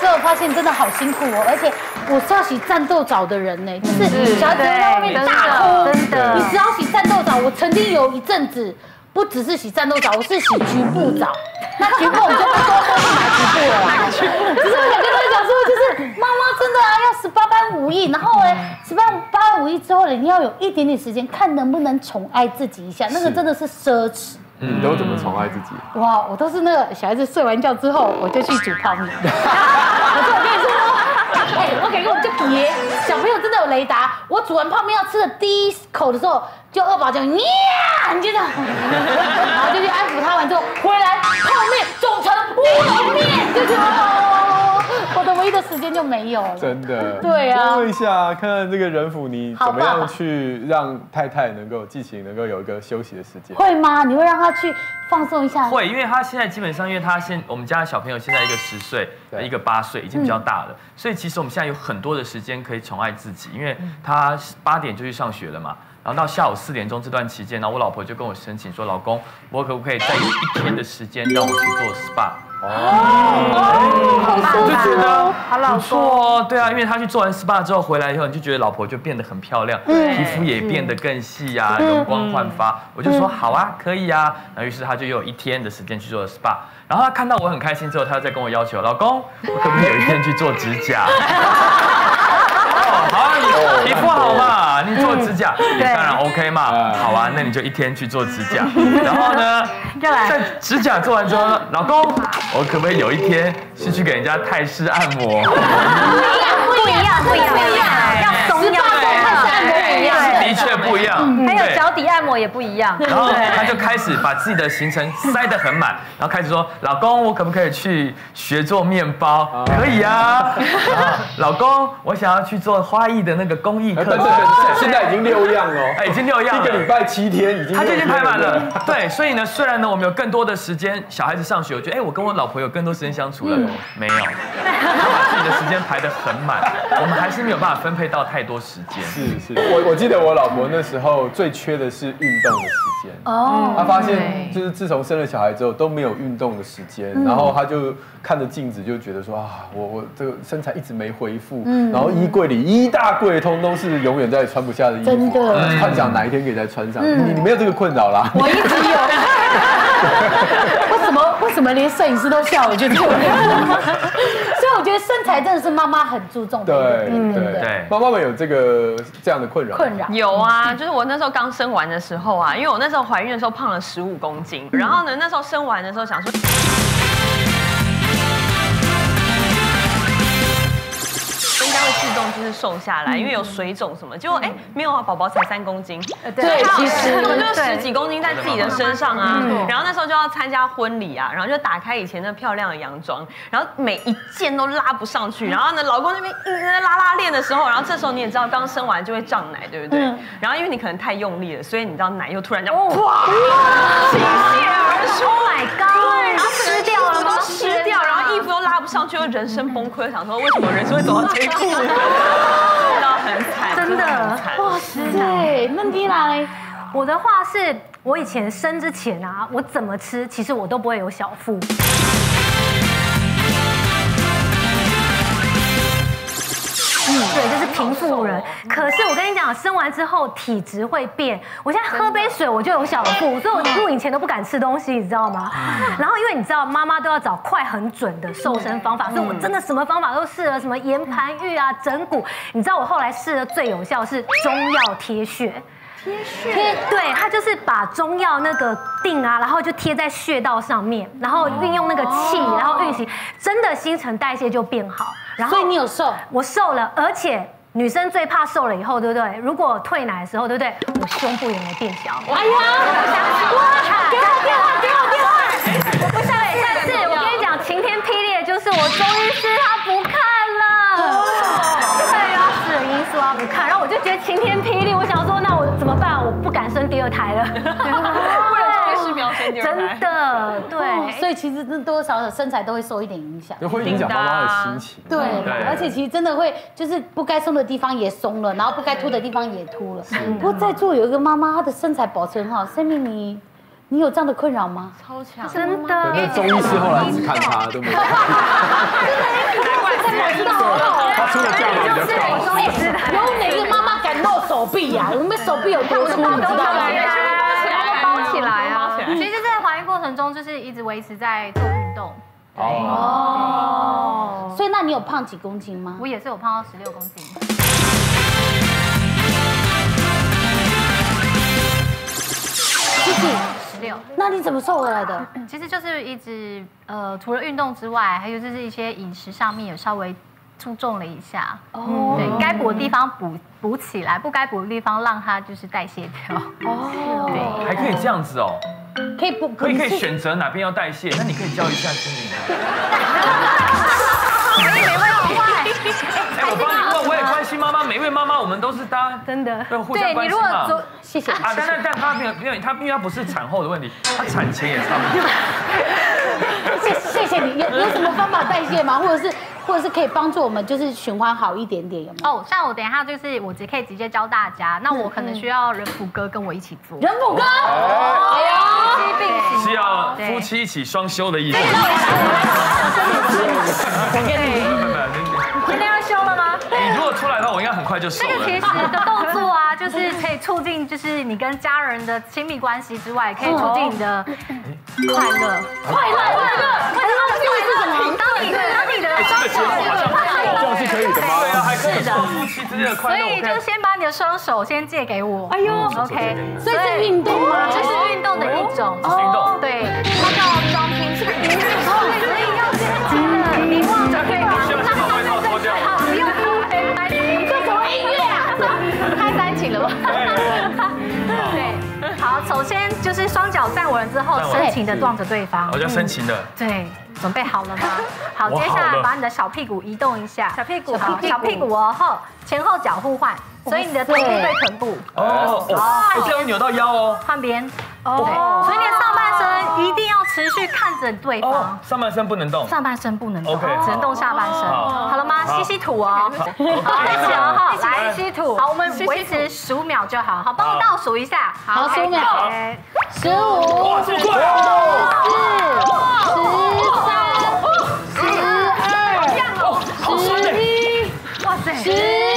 之后发现真的好辛苦哦，而且我是要洗战斗澡的人呢，就是小孩子在外面大哭，真的你只要洗战斗澡，我曾经有一阵子不只是洗战斗澡，我是洗局部澡。那局部我就不多说去买局部了啦。只是我想跟大家讲说，就是妈妈真的啊，要十八般武艺，然后呢，十八般武艺之后呢，你要有一点点时间，看能不能宠爱自己一下，那个真的是奢侈。你都怎么宠爱自己？哇，我都是那个小孩子睡完觉之后，我就去煮泡面。我 说我跟你说，哎，我给个我就别小朋友真的有雷达，我煮完泡面要吃的第一口的时候，就二宝就呀，你就这样，然后就去安抚他完之后，回来泡面煮成乌龙面，就是哦，我的唯一的时间就没有了。真的，对啊问一下，看看这个人府，你怎么样去让太太能够激情，能够有一个休息的时间？会吗？你会让他去放松一下？会，因为他现在基本上，因为他现我们家的小朋友现在一个十岁，一个八岁，已经比较大了，所以其实我们现在有很多的时间可以宠爱自己，因为他八点就去上学了嘛。然后到下午四点钟这段期间，然后我老婆就跟我申请说，老公，我可不可以再有一天的时间让我去做 SPA？哦我就觉得不错哦，对啊，因为他去做完 SPA 之后回来以后，你就觉得老婆就变得很漂亮，皮肤也变得更细啊，容光焕发。我就说好啊，可以啊。然后于是他就又有一天的时间去做 SPA，然后他看到我很开心之后，他又再跟我要求，老公，我可不可以有一天去做指甲？哦，好啊，你皮肤好嘛，你做指甲你当然 OK 嘛。好啊，那你就一天去做指甲，然后呢，在指甲做完之后呢，老公，我可不可以有一天是去给人家泰式按摩？不一样，不一样，不一样，要怂要十八岁开始按摩不一样的。确不一样，还有对脚底按摩也不一样。然后他就开始把自己的行程塞得很满，然后开始说：“老公，我可不可以去学做面包？可以啊。然后老公，我想要去做花艺的那个工艺课程现在已经六样了哦，哎，已经六样了，一个礼拜七天已经，他就已经排满了。。对，所以呢，虽然呢，我们有更多的时间，小孩子上学，我觉得，哎，我跟我老婆有更多时间相处了，没有，他把自己的时间排得很满，我们还是没有办法分配到太多时间。是是，我我记得我老婆那时候最缺的是运动的时间。哦，他发现就是自从生了小孩之后都没有运动的时间，然后他就看着镜子就觉得说啊，我我这个身材一直没恢复，然后衣柜里一大柜通通是永远再也穿不下的衣服，真的幻想哪一天可以再穿上。你你没有这个困扰啦？我一直有。为什么为什么连摄影师都笑？我觉得我所以我觉得身材真的是妈妈很注重的一个对点对对妈妈们有这个这样的困扰困扰。有啊，就是我那时候刚生完的时候啊，因为我那时候怀孕的时候胖了十五公斤，然后呢，那时候生完的时候想说。会自动就是瘦下来，因为有水肿什么。结果哎，没有啊，宝宝才三公斤，对还好其实我就十几公斤在自己的身上啊。然后那时候就要参加婚礼啊，然后就打开以前那漂亮的洋装，然后每一件都拉不上去。然后呢，老公那边一直在拉拉链的时候，然后这时候你也知道，刚生完就会胀奶，对不对？然后因为你可能太用力了，所以你知道奶又突然这样哇倾泻而出。Oh my god！对，然后湿掉了吗都湿掉，然后衣服又拉不上去，又人生崩溃，想说为什么人生会走到这一步？真的很惨，真的很惨。哇塞？我的话是我以前生之前啊，我怎么吃，其实我都不会有小腹。对，就是平富人。可是我跟你讲，生完之后体质会变。我现在喝杯水我就有小腹，所以我录影前都不敢吃东西，你知道吗？然后因为你知道妈妈都要找快很准的瘦身方法，所以我真的什么方法都试了，什么岩盘浴啊、整骨。你知道我后来试的最有效是中药贴穴。贴对，它就是把中药那个定啊，然后就贴在穴道上面，然后运用那个气，然后运行，真的新陈代谢就变好。然后所以你有瘦？我瘦了，而且女生最怕瘦了以后，对不对？如果退奶的时候，对不对？我胸部也没变小。哎呀，哇！给我电话，给我电话！我不相信，但是我跟你讲，晴天霹雳的就是我中医师他不看了，对，然后私人因素他不看，然后我就觉得晴天霹雳，我想说那我怎么办？我不敢生第二胎了。真的，对，所以其实多多少少身材都会受一点影响，就会影响妈妈的心情。对，而且其实真的会，就是不该松的地方也松了，然后不该秃的地方也秃了。不过在座有一个妈妈，她的身材保持很好。生命，你你有这样的困扰吗？超强，真的。那中医师后来只看她，对不对？真的，一直都在保持到。他出了这样的，有哪个妈妈敢露手臂呀？我们手臂有多粗，你知道吗？包起来，包起来。其实，在怀孕过程中，就是一直维持在做运动。哦，所以那你有胖几公斤吗？我也是有胖到十六公斤。十六，那你怎么瘦回来的？其实就是一直呃，除了运动之外，还有就是一些饮食上面有稍微注重了一下。哦，对该补的地方补补起来，不该补的地方让它就是代谢掉。哦，对，还可以这样子哦，可以不？可以可以选择哪边要代谢，那你可以教一下心灵。哎，我帮你问，我也关心妈妈，每一位妈妈，我们都是大家真的对互相关心嘛。谢谢。啊，但但但他没有没有他，因为她不是产后的问题，她产前也差不多。谢谢谢你，有有什么方法代谢吗？或者是或者是可以帮助我们就是循环好一点点有没有？哦，像我等一下就是我直可以直接教大家，那我可能需要人普哥跟我一起做。人普哥，哎呀，并行是要夫妻一起双休的意思。出来的话，我应该很快就瘦了。这个其实的动作啊，就是可以促进，就是你跟家人的亲密关系之外，可以促进你的快乐。快乐，快乐，快乐的意思是什么？当你当你的双手这样是可以的吗？对啊，还可以的。夫妻之间的快乐。所以就先把你的双手先借给我。哎呦，OK。所以是运动吗？这是运动的一种。运动。对，它叫双拼，是个运动，所以要先记得你望着啊？开单琴了吗？对，好，首先就是双脚站稳之后，深情的望着对方。我叫深情的。对，准备好了吗？好，接下来把你的小屁股移动一下，小屁股，好，小屁股哦，后前后脚互换，所以你的臀部对臀部。哦哦，这样扭到腰哦。换边。哦。所以你的上半身一定要持续看着对方。上半身不能动。上半身不能动。OK，只能动下半身。好了吗？吸吸吐哦。好，开始了哈，来吸吐。好，我们维持十五秒就好。好，帮我倒数一下。好，十五秒。十五。十四。十三。十二。十一。哇塞。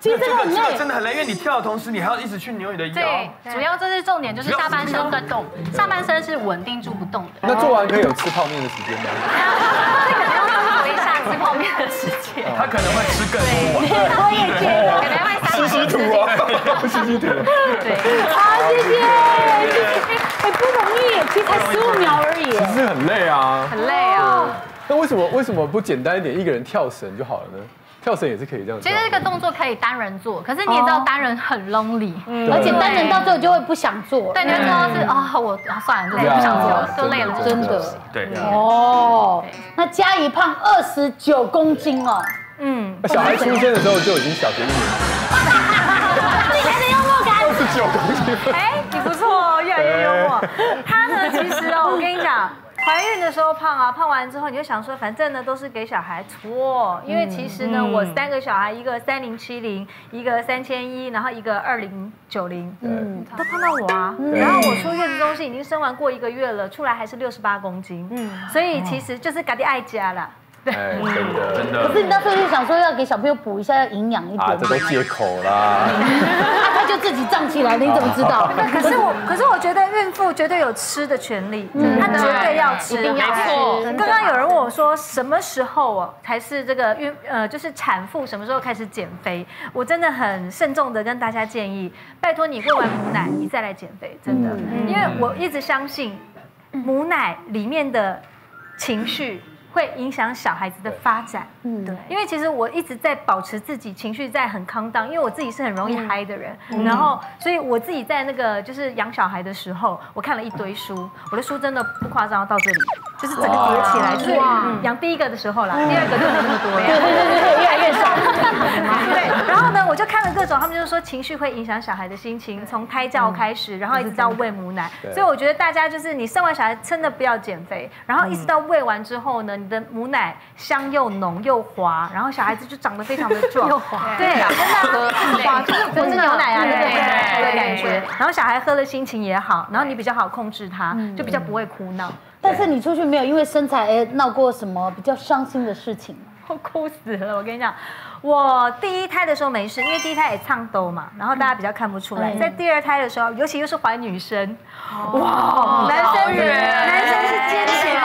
其实这个很累，真的很累，因为你跳的同时，你还要一直去扭你的腰。对，主要这是重点，就是下半身在动，上半身是稳定住不动的。那做完可以有吃泡面的时间吗？这 可能要稍微一下吃泡面的时间。他可能会吃更多。我也觉得，可能会吸吸土啊，吸吸土。对，好，谢谢，哎，不容易，其实才十五秒而已。其实很累啊，很累啊。那为什么为什么不简单一点，一个人跳绳就好了呢？跳绳也是可以这样。其实这个动作可以单人做，可是你也知道单人很 lonely，而且单人到最后就会不想做。对，你会知道是啊，我算了，就不想做，就累了，真的。对。哦，那嘉怡胖二十九公斤哦。嗯。小孩出生的时候就已经小学一年级。你看的幽默感。二十九公斤。哎，你不错哦，越来越幽默。他呢，其实哦，我跟你讲。怀孕的时候胖啊，胖完之后你就想说，反正呢都是给小孩搓，因为其实呢我三个小孩，一个三零七零，一个三千一，然后一个二零九零，嗯，都胖到我啊。然后我出月子中心已经生完过一个月了，出来还是六十八公斤，嗯，所以其实就是嘎迪爱家啦。对，真的真的。可是你那时候就想说要给小朋友补一下，要营养一点。啊，这都借口啦。他就自己胀起来了，你怎么知道？可是我，可是我觉得孕妇绝对有吃的权利，她绝对要吃，一定要吃。刚刚有人问我说，什么时候哦才是这个孕呃，就是产妇什么时候开始减肥？我真的很慎重的跟大家建议，拜托你喂完母奶，你再来减肥，真的，因为我一直相信母奶里面的情绪。会影响小孩子的发展，嗯，对，因为其实我一直在保持自己情绪在很康荡，因为我自己是很容易嗨的人，然后，所以我自己在那个就是养小孩的时候，我看了一堆书，我的书真的不夸张，到这里就是整个叠起来，就是养第一个的时候啦，第二个就没那么多呀，对对对对，越来越少，对，然后呢，我就看了各种。种，他们就是说情绪会影响小孩的心情，从胎教开始，然后一直到喂母奶。对。所以我觉得大家就是你生完小孩真的不要减肥，然后一直到喂完之后呢，你的母奶香又浓又滑，然后小孩子就长得非常的 壮，又滑，对，真的很滑，就是我是牛奶啊，对对对的感觉。然后小孩喝了心情也好，然后你比较好控制他，就比较不会哭闹。但是你出去没有因为身材而闹过什么比较伤心的事情吗？我哭死了！我跟你讲，我第一胎的时候没事，因为第一胎也唱兜嘛，然后大家比较看不出来。在第二胎的时候，尤其又是怀女生，哇，男生男生是坚强，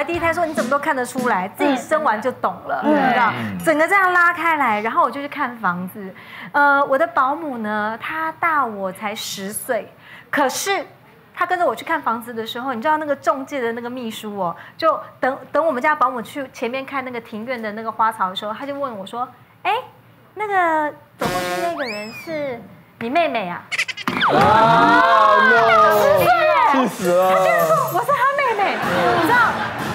怀第一胎说你怎么都看得出来，自己生完就懂了，你知道？整个这样拉开来，然后我就去看房子。呃，我的保姆呢，她大我才十岁，可是。他跟着我去看房子的时候，你知道那个中介的那个秘书哦，就等 等我们家保姆去前面看那个庭院的那个花草的时候，他就问我说：“哎，那个走过去那个人是你妹妹啊？”啊，no，气死了！我是他妹妹，你知道，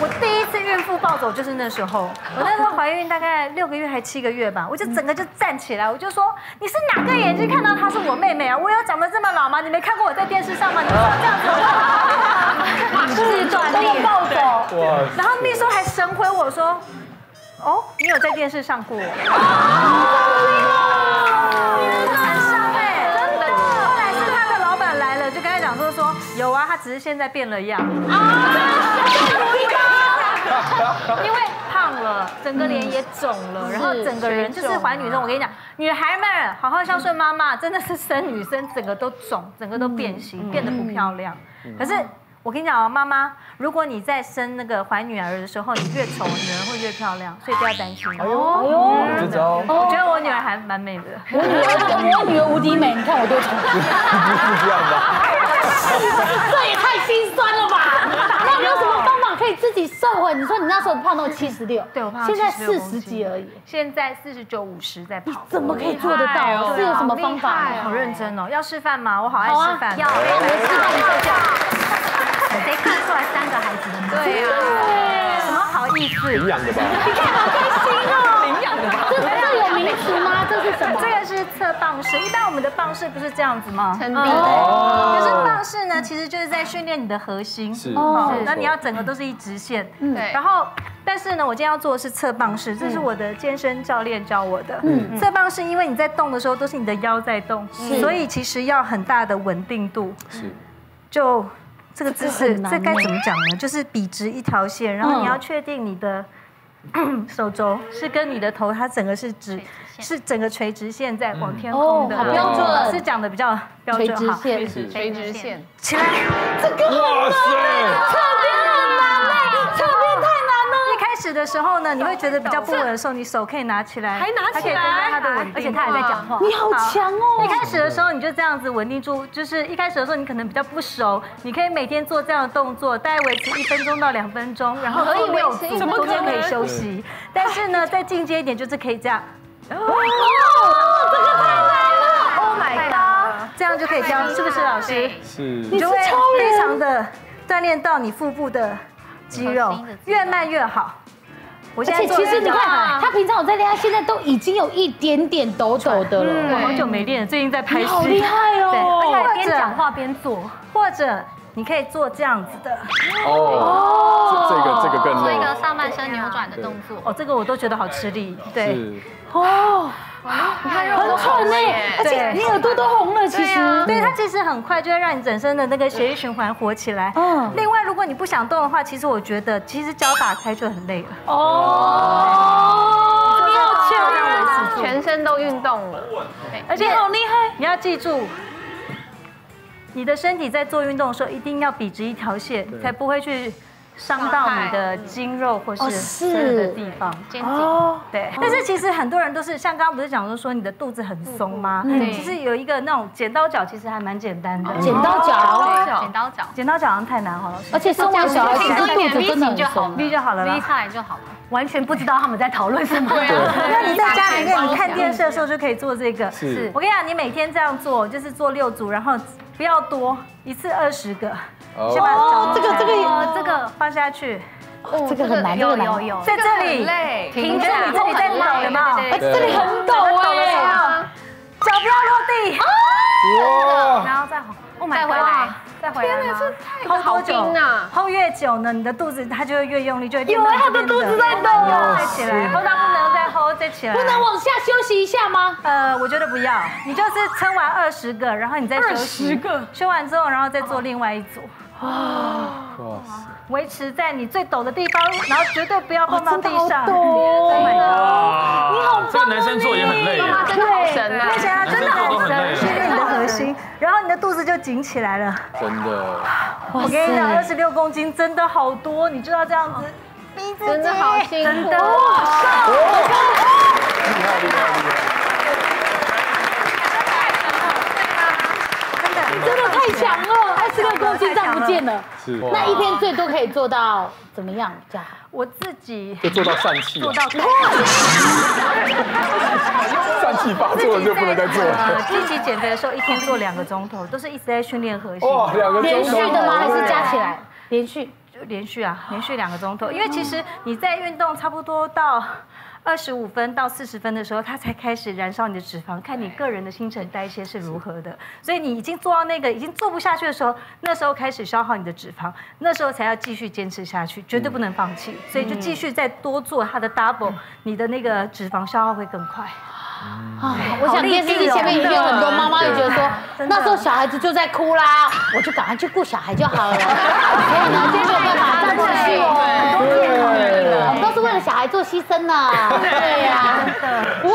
我第一次孕妇暴走就是那时候，我那时候怀孕大概六个月还七个月吧，我就整个就站起来，我就说你是哪个眼睛看到她是我妹妹啊？我有长得这么老吗？你没看过我在电视上吗？你不要这样子，自断裂抱走。然后秘书还神回我说，哦，你有在电视上过。很伤哎，真的。后来是他的老板来了，就跟他讲说说有啊，他只是现在变了样。啊 因为胖了，整个脸也肿了，然后整个人就是怀女生。我跟你讲，女孩们好好孝顺妈妈，真的是生女生整个都肿，整个都变形，变得不漂亮。可是我跟你讲啊，妈妈，如果你在生那个怀女儿的时候，你越丑，女儿会越漂亮，所以不要担心。哎呦，哎呦，这招我觉得我女儿还蛮美的。我女儿我女儿无敌美，你看我多丑，不是这样的。这也太心酸了吧？那有什么可以自己瘦回？你说你那时候胖到七十六，对我胖现在76四公斤十几而已，现在四十九五十在跑，怎么可以做得到？是有什么方法吗？好认真哦！要示范吗？我好爱好啊示范。要让我们示范一下。谁看出来三个孩子的母？对啊，什么好意思？营养的吧？领养的吧？这这有名词吗？这是什么？这个是侧棒式，一般我们的棒式不是这样子吗？哦可是棒式呢，其实就是在训练你的核心。是哦那你要整个都是一直线。对然后，但是呢，我今天要做的是侧棒式，这是我的健身教练教我的。嗯，侧棒式因为你在动的时候都是你的腰在动，所以其实要很大的稳定度。是就这个姿势，这该怎么讲呢？就是笔直一条线，然后你要确定你的 手肘是跟你的头，它整个是直，是整个垂直线在往天空的。哦好标准老师讲的比较标垂准好。直线，垂直线，起来，这个哇塞！侧边很难嘞，侧边太难了。一开始的时候呢，你会觉得比较不稳的时候，你手可以拿起来，还拿起来而且他还在讲话。你好强哦！一开始的时候你就这样子稳定住，就是一开始的时候你可能比较不熟，你可以每天做这样的动作，大概维持一分钟到两分钟，然后可以做六组，维持一分钟中间可以休息。但是呢，再进阶一点就是可以这样。哦，这个太难了。Oh my god！这样就可以教，是不是老师？是你就会非常的锻炼到你腹部的肌肉，越慢越好。我现在而且其实你看，他平常有在练，他现在都已经有一点点抖抖的了，我。好久没练，最近在拍戏。好厉害哦对，而且边讲话边做，或者你可以做这样子的，哦，这这个这个更累做一个，上半身扭转的动作。哦，这个我都觉得好吃力。对，是哦，你看肉很都蠢哎，而且你耳朵都红了，其实。对，它其实很快就会让你整身的那个血液循环活起来。嗯另外，如果你不想动的话，其实我觉得，其实脚打开就很累了。哦，你好强全身都运动了，而且好厉害！你要记住，你的身体在做运动的时候，一定要笔直一条线，才不会去伤到你的筋肉或哦是是所有的地方。肩颈，哦，对，但是其实很多人都是像刚刚不是讲说说你的肚子很松吗？嗯其实有一个那种剪刀脚，其实还蛮简单的。剪刀脚，对，剪刀脚，剪刀脚好像太难好了而且生完小孩其实肚子真的很松。，V 就好了，V 啦。下来就好了。完全不知道他们在讨论什么。那你在家里面，你看电视的时候就可以做这个。是我跟你讲，你每天这样做，就是做六组，然后不要多，一次二十个。哦先把脚这个这个哦这个放下去，哦这个很难，这个难。有有，在这里累，停下来这里在抖有没有？哎，这里很陡哎。脚不要落地，哇，然后再，Oh 再回来再回来吗？太好冰啊！hold 越久呢，你的肚子它就会越用力，就会变有慢他的肚子在动。啊再起来，hold 到不能再 hold 再起来，不能往下休息一下吗？呃，我觉得不要，你就是撑完二十个，然后你再休息，20个。休完之后，然后再做另外一组，哇塞，维持在你最陡的地方，然后绝对不要碰到地上。哦哇，这个男生做也很累耶。真的好神啊！真的好男生做都很累训练你的核心，然后你的肚子就紧起来了。真的，我跟你讲，二十六公斤真的好多，你就要这样子逼自己，真的好辛苦真的。厉害厉害厉害。真的太强了，二十个公斤站不见了。是，那一天最多可以做到怎么样比较好？我自己就做到疝气，做到 疝气发作了就不能再做呃了。积极减肥的时候，一天做两个钟头，都是一直在训练核心。哇，两个钟连续的吗？还是加起来？连续。就连续啊，连续两个钟头，因为其实你在运动差不多到二十五分到四十分的时候，它才开始燃烧你的脂肪，看你个人的新陈代谢是如何的。所以你已经做到那个已经做不下去的时候，那时候开始消耗你的脂肪，那时候才要继续坚持下去，绝对不能放弃。所以就继续再多做它的 double，你的那个脂肪消耗会更快。啊，我想电视机前面一定有很多妈妈也觉得说，那时候小孩子就在哭啦，我就赶快去顾小孩就好了。所以呢，今天没有办法站过去哦。我们都是为了小孩做牺牲呢。对呀。我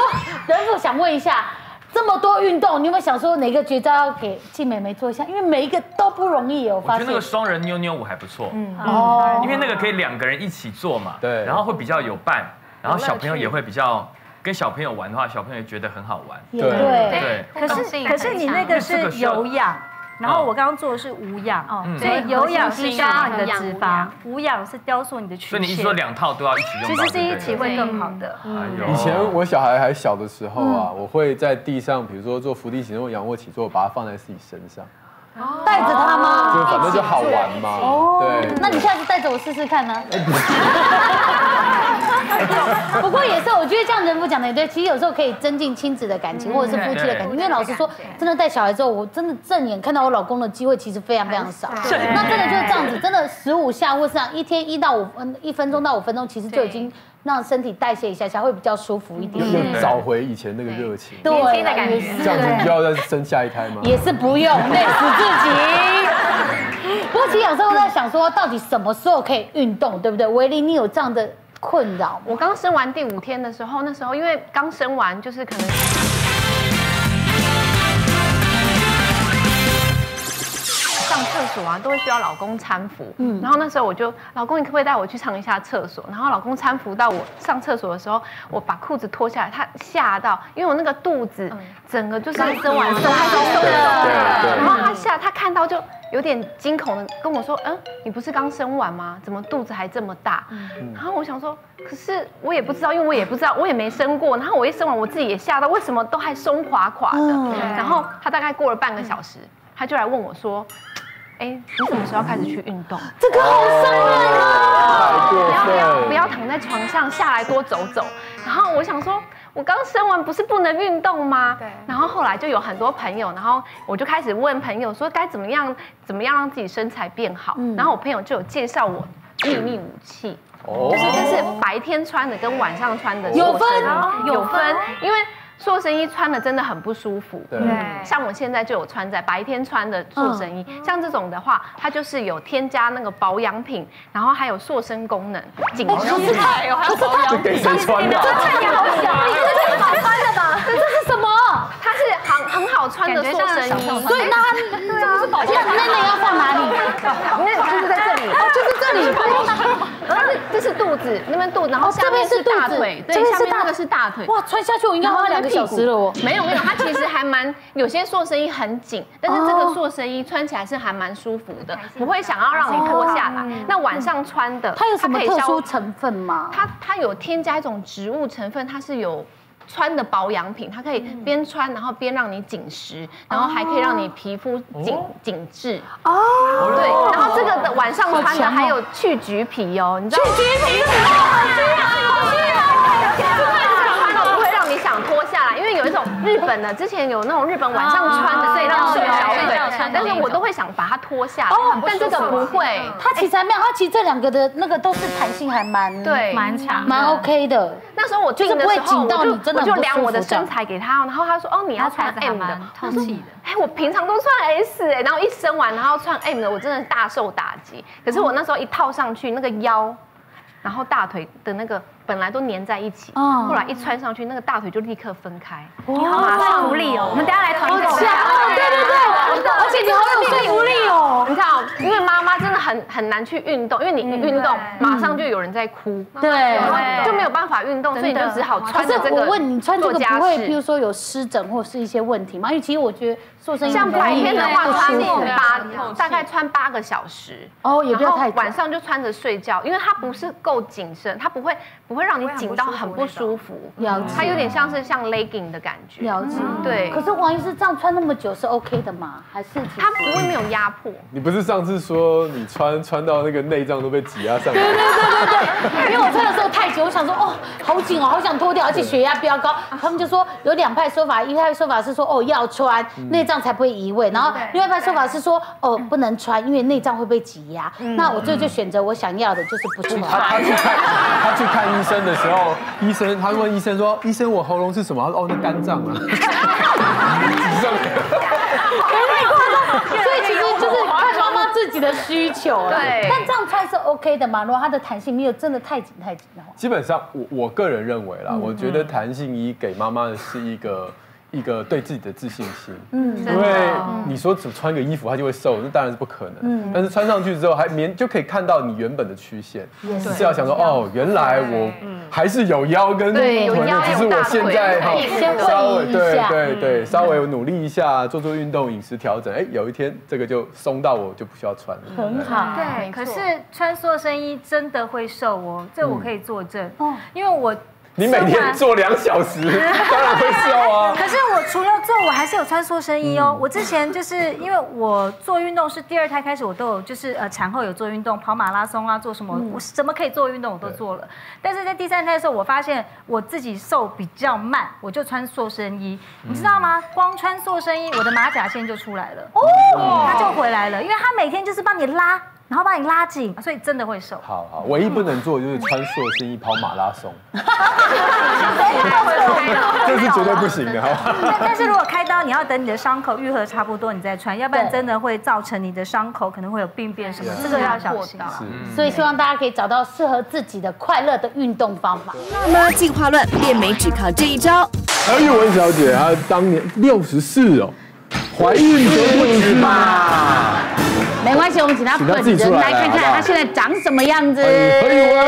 仁父想问一下，这么多运动，你有没有想说哪个绝招要给静美美做一下？因为每一个都不容易，我发现我觉得那个。双人妞妞舞还不错，嗯哦因为那个可以两个人一起做嘛，对然后会比较有伴，然后小朋友也会比较跟小朋友玩的话，小朋友也觉得很好玩。也对对。对，可是可是你那个是有氧，然后我刚刚做的是无氧，哦所以有氧是消耗你的对脂肪，无氧是雕塑你的曲线。所以你一直说两套都要一起用，其实是一起会更好的。以前我小孩还小的时候啊，我会在地上，比如说做伏地行动、仰卧起坐，把它放在自己身上，带着他吗？就反正就好玩嘛。对，那你下次带着我试试看呢？不过也是，我觉得这样人夫讲的也对。其实有时候可以增进亲子的感情，或者是夫妻的感情。因为老实说，真的带小孩之后，我真的正眼看到我老公的机会其实非常非常少。那真的就是这样子，真的十五下或是这样一天一到五分一分钟到五分钟，其实就已经让身体代谢一下下，会比较舒服一点。又找回以前那个热情。对，年轻的感觉这样子你就要再生下一胎吗？也是不用累死自己。不过其实有时候在想说，到底什么时候可以运动，对不对？维林，你有这样的困扰？我刚生完第五天的时候，那时候因为刚生完，就是可能上厕所啊，都会需要老公搀扶。嗯，然后那时候我就，老公你可不可以带我去上一下厕所？然后老公搀扶到我上厕所的时候，我把裤子脱下来，他吓到，因为我那个肚子整个就是生完，松还松松的。对然后他吓，他看到就有点惊恐的跟我说：“嗯，你不是刚生完吗？怎么肚子还这么大？”然后我想说，可是我也不知道，因为我也不知道，我也没生过。然后我一生完，我自己也吓到，为什么都还松垮垮的？然后他大概过了半个小时，他就来问我说：“哎，你什么时候要开始去运动？这个好伤人啊！不要不要不。要躺在床上，下来多走走。”然后我想说。我刚生完不是不能运动吗？对。然后后来就有很多朋友，然后我就开始问朋友说该怎么样怎么样让自己身材变好。然后我朋友就有介绍我秘密武器，哦就是就是白天穿的跟晚上穿的有分有分，因为塑身衣穿的真的很不舒服。对，像我现在就有穿在白天穿的塑身衣，像这种的话，它就是有添加那个保养品，然后还有塑身功能，紧可是他，可是他，这给谁穿的啊？这也好小，你这是好穿的吧？这是什么？它是很很好穿的塑身衣，所以那他这不是保健，那那要放哪里？那就是在这里，就是这里。它是这是肚子那边肚子，然后哦这边下面是大腿，对，这边是大下面那个是大腿。哇，穿下去我应该花两个小时了哦。没有没有，它其实还蛮有些塑身衣很紧，但是这个塑身衣穿起来是还蛮舒服的，不会想要让你脱下来。那晚上穿的，它有什么特殊成分吗？它它有添加一种植物成分，它是有穿的保养品，它可以边穿然后边让你紧实，然后还可以让你皮肤紧紧致。哦，对，然后这个的晚上穿的还有去橘皮哦，你知道去橘皮 穿到不会让你想脱下来，因为有一种日本的，之前有那种日本晚上穿的，所以让睡小腿，但是我都会想把它脱下来，哦但这个不会。它其实还没有，它其实这两个的那个都是弹性还蛮对蛮强，蛮 OK 的。那时候我就是不会紧到我就你真的我就量我的身材给他，然后他说哦你要穿 M 的蛮，透气的。哎，我平常都穿 S 哎，然后一生完然后穿 M 的，我真的大受打击。可是我那时候一套上去，那个腰，然后大腿的那个本来都粘在一起，哦后来一穿上去，那个大腿就立刻分开。你好有福利哦！我们等一下来团购。强哦，对对对，而且你好有说服力哦。你看哦，因为妈妈真的很很难去运动，因为你一运动，马上就有人在哭，对。就没有办法运动，所以你就只好可是穿着这个我问你，穿这个不会，事譬如说有湿疹或是一些问题吗？因为其实我觉得塑身衣像白天的话穿八，大概穿八个小时。哦，也不要太晚上就穿着睡觉，因为它不是够紧身，它不会不会让你紧到很不舒服，了解它有点像是像 legging 的感觉。了解。对可是王医师这样穿那么久是 OK 的吗？还是其实它不会没有压迫。你不是上次说你穿穿到那个内脏都被挤压上来？因为我穿的时候太久，我想说哦，好紧哦，好想脱掉，而且血压飙高。他们就说有两派说法，一派说法是说哦要穿，内脏才不会移位，然后另外一派说法是说哦不能穿，因为内脏会被挤压。那我最后就选择我想要的，就是不穿。他去看他去看医生的时候，医生他问医生说：“医生，我喉咙是什么？”他说：“哦，那肝脏啊。”所以其实就是看妈妈自己的需求啦。对但这样穿是 OK 的嘛？如果它的弹性没有真的太紧太紧的话，基本上，我我个人认为啦，我觉得弹性衣给妈妈的是一个一个对自己的自信心。嗯，因为你说只穿个衣服它就会瘦，那当然是不可能。嗯，但是穿上去之后还棉就可以看到你原本的曲线，只是。要想说哦，原来我还是有腰跟对有臀的，腰只是我现在哈稍微对对对稍微努力一下，做做运动，饮食调整，哎，有一天这个就松到我就不需要穿了。很好。对，可是穿塑身衣真的会瘦哦，这我可以作证。哦。因为我你每天做两小时，当然会瘦啊。可是我除了做，我还是有穿塑身衣哦。我之前就是因为我做运动是第二胎开始，我都有就是呃产后有做运动，跑马拉松啊，做什么我什么可以做运动我都做了。但是在第三胎的时候，我发现我自己瘦比较慢，我就穿塑身衣，你知道吗？光穿塑身衣，我的马甲线就出来了，哦，它就回来了，因为它每天就是帮你拉。然后把你拉紧，所以真的会瘦。好好，唯一不能做的就是穿塑身衣跑马拉松，这是绝对不行的哈。但但是如果开刀，你要等你的伤口愈合差不多，你再穿，要不然真的会造成你的伤口可能会有病变什么，这个要小心。所以希望大家可以找到适合自己的快乐的运动方法。那么进化论变美只靠这一招。而玉文小姐她当年六十四哦，怀孕都不止嘛。没关系，我们请他本人来看看他现在长什么样子。欢迎何玉文。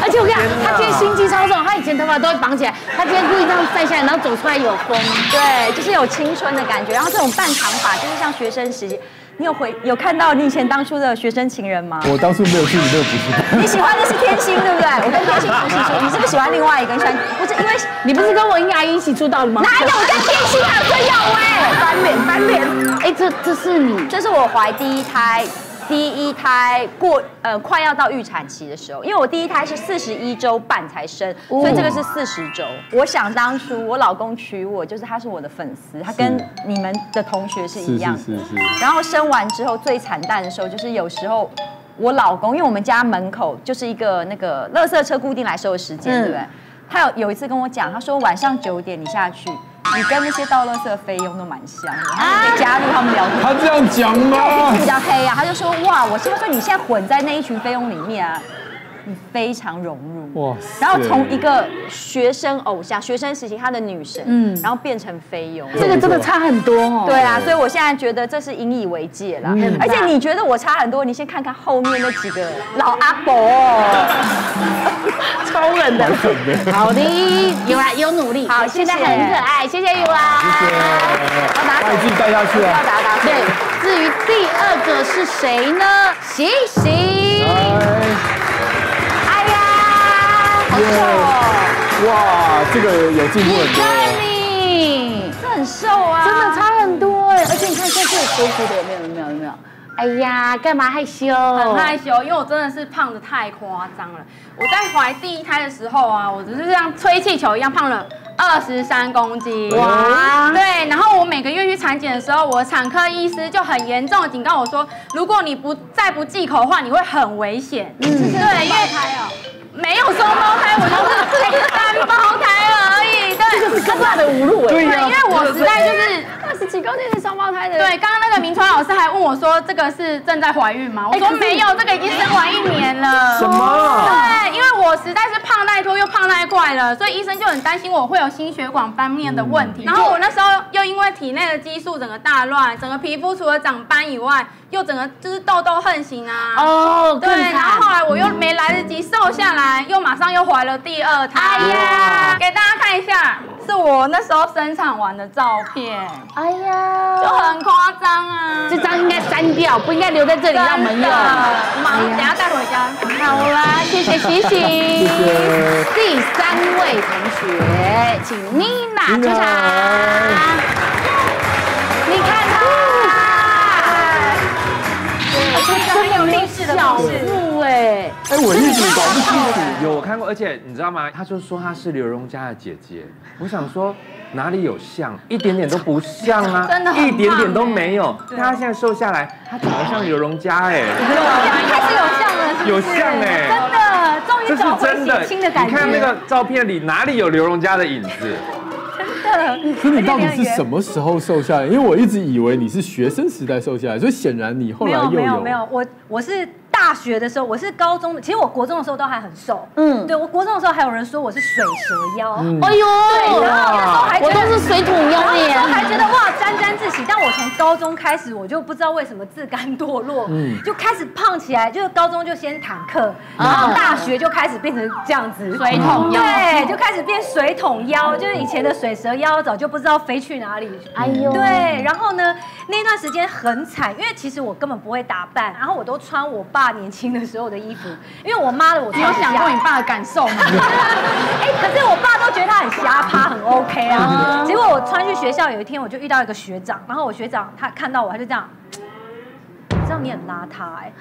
而且我跟你讲，他今天心机超重，他以前头发都会绑起来，他今天故意这样晒下来，然后走出来有风。对，就是有青春的感觉。然后这种半长发，就是像学生时期。你有回有看到你以前当初的学生情人吗？我当初没有去你那个补习班。你喜欢的是天心，对不对？我跟天心补习说，你是不是喜欢另外一个？你喜欢不是因为你不是跟我英阿姨一起出道的吗？哪有跟天心啊？这有哎，翻脸翻脸！哎，这这是你，这是我怀第一胎。第一胎过呃快要到预产期的时候，因为我第一胎是四十一周半才生，所以这个是四十周。我想当初我老公娶我，就是他是我的粉丝，他跟你们的同学是一样的。是是是。然后生完之后最惨淡的时候，就是有时候我老公，因为我们家门口就是一个那个垃圾车固定来收的时间，对不对？他有有一次跟我讲，他说晚上九点你下去。你跟那些倒垃圾的菲佣都蛮像的，然后你可以加入他们聊天。他这样讲吗？比较黑啊，他就说哇，我是不是说你现在混在那一群菲佣里面啊，你非常融入哇。然后从一个学生偶像、学生时期他的女神，嗯，然后变成菲佣，这个真的差很多哦。对啊，所以我现在觉得这是引以为戒啦。而且你觉得我差很多，你先看看后面那几个老阿伯，超冷的。好的，有啊，有努力。好，现在很可爱，谢谢有啊。谢谢。我拿帮你自己带下去啊。对，至于第二个是谁呢？喜喜，来，哎呀，好瘦哦，哇，这个有进步很你多看哦。你，这很瘦啊，真的差很多哎，而且你看现在这个舒服的有没有？有没有？有没有？哎呀，干嘛害羞？很害羞，因为我真的是胖的太夸张了。我在怀第一胎的时候啊，我只是像吹气球一样胖了二十三公斤。哇对，然后我每个月去产检的时候，我的产科医师就很严重的警告我说，如果你不再不忌口的话，你会很危险。嗯，对，因为胎哦，没有双胞胎，我就是单胞胎而已。对，这个是更大的侮辱哎。对，因为我实在就是。二十几公斤是双胞胎的，对，刚刚那个明川老师还问我说，这个是正在怀孕吗？我说没有，这个已经生完一年了。什么？对，因为我实在是胖太多又胖太快了，所以医生就很担心我会有心血管方面的问题。然后我那时候又因为体内的激素整个大乱，整个皮肤除了长斑以外，又整个就是痘痘横行啊。哦，对，然后后来我又没来得及瘦下来，又马上又怀了第二胎。哎呀，给大家看一下，是我那时候生产完的照片。哎呀，就很夸张啊！这张应该删掉，不应该留在这里让我们用。忙，等下带回家。好啦，谢谢喜喜。谢谢。第三位同学，请妮娜出场。你看她，是一个很有历史的小故事。腹哎，哎，我一直搞不清楚。有我看过，而且你知道吗？他就说她是刘荣佳的姐姐，我想说哪里有像，一点点都不像啊，真的一点点都没有。但她现在瘦下来，她长得像刘荣佳哎，开始有像了，是是有像哎真的，终于找回真的。血亲的感觉。你看那个照片里哪里有刘荣佳的影子？可你到底是什么时候瘦下来？因为我一直以为你是学生时代瘦下来，所以显然你后来又没有没有，我我是大学的时候，我是高中的，其实我国中的时候都还很瘦，嗯。嗯，对我国中的时候还有人说我是水蛇腰，哎呦，对，然后那时候还觉得我都是水土腰然后那时候。还觉得哇沾沾自喜，但我从高中开始，我就不知道为什么自甘堕落，就开始胖起来，就是高中就先坦克，然后大学就开始变成这样子。水桶腰对，就开始变水桶腰，就是以前的水蛇腰早就不知道飞去哪里。哎呦，对，然后呢，那段时间很惨，因为其实我根本不会打扮，然后我都穿我爸年轻的时候的衣服，因为我妈的我你有想过你爸的感受吗？哎，可是我爸都觉得他很瞎趴，很 OK 啊。结果我穿去学校，有一天我就遇到一个学长，然后我学长他看到我，他就这样，你知道你很邋遢哎、